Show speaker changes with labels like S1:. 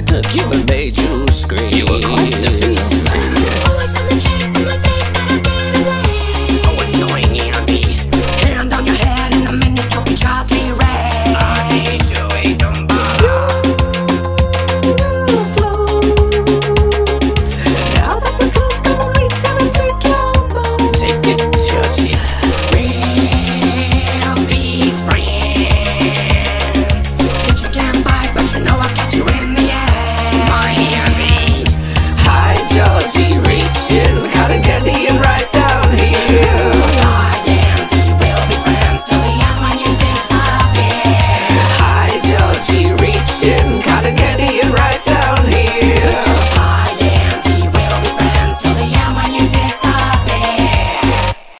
S1: I took you and made you scream. You